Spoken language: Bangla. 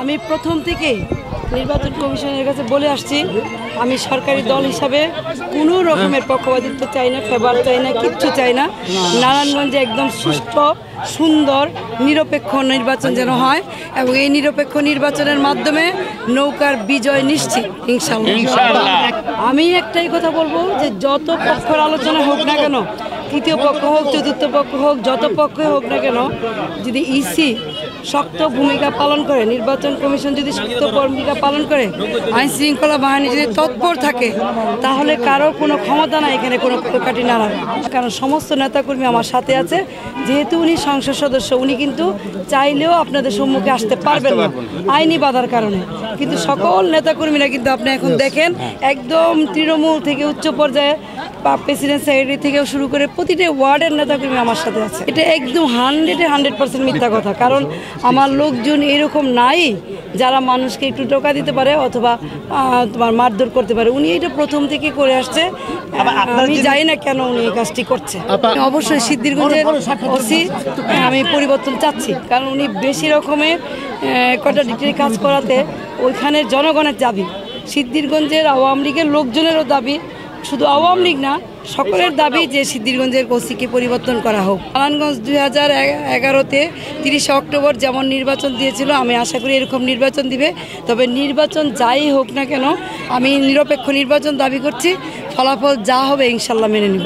আমি প্রথম থেকেই নির্বাচন কমিশনের কাছে বলে আসছি আমি সরকারি দল হিসাবে কোনো রকমের পক্ষপাতিত্ব চাই না ফেভার চাই না কিচ্ছু চাই না। নারায়ণগঞ্জে একদম সুষ্ঠু সুন্দর নিরপেক্ষ নির্বাচন যেন হয় এবং এই নিরপেক্ষ নির্বাচনের মাধ্যমে নৌকার বিজয় নিশ্চিত ইনশাল্লাহ আমি একটাই কথা বলব যে যত পক্ষের আলোচনা হোক না কেন তৃতীয় পক্ষ হোক চতুর্থ পক্ষ হোক যত পক্ষই হোক না কেন যদি ইসি শক্ত ভূমিকা পালন করে নির্বাচন কমিশন যদি শক্ত ভূমিকা পালন করে আইন শৃঙ্খলা বাহিনী যদি তৎপর থাকে তাহলে কারও কোনো ক্ষমতা নাই এখানে কোনো কাটি নাড়াবে কারণ সমস্ত নেতাকর্মী আমার সাথে আছে যেহেতু উনি সংসদ সদস্য উনি কিন্তু চাইলেও আপনাদের সম্মুখে আসতে পারবেন না আইনি বাধার কারণে। কিন্তু সকল নেতাকর্মীরা কিন্তু আপনি এখন দেখেন একদম তৃণমূল থেকে উচ্চ পর্যায়ে প্রেসিডেন্ট সেক্রেটারি থেকেও শুরু করে প্রতিটা ওয়ার্ডের নেতাকর্মী আমার সাথে আছে। এটা একদম হান্ড্রেডে হান্ড্রেড পার্সেন্ট মিথ্যা কথা। কারণ আমার লোকজন এরকম নাই যারা মানুষকে একটু টোকা দিতে পারে অথবা তোমার মারধর করতে পারে। উনি এটা প্রথম থেকে করে আসছে। আমি জানি না কেন উনি এই কাজটি করছে। অবশ্যই সিদ্ধিরগঞ্জের ওসি। আমি পরিবর্তন চাচ্ছি। কারণ উনি বেশি রকমের কটা ডিটেল কাজ করাতে ওইখানে জনগণের দাবি। সিদ্ধিরগঞ্জের আওয়ামী লীগের লোকজনেরও দাবি। শুধু আওয়ামী লীগ না, সকলের দাবি যে সিদ্ধিরগঞ্জের কৌশিকে পরিবর্তন করা হোক। নারায়ণগঞ্জ দুই হাজার এগারোতে তিরিশে অক্টোবর যেমন নির্বাচন দিয়েছিল, আমি আশা করি এরকম নির্বাচন দিবে। তবে নির্বাচন যাই হোক না কেন, আমি নিরপেক্ষ নির্বাচন দাবি করছি, ফলাফল যা হবে ইনশাল্লাহ মেনে নিব।